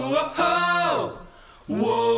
whoa, whoa.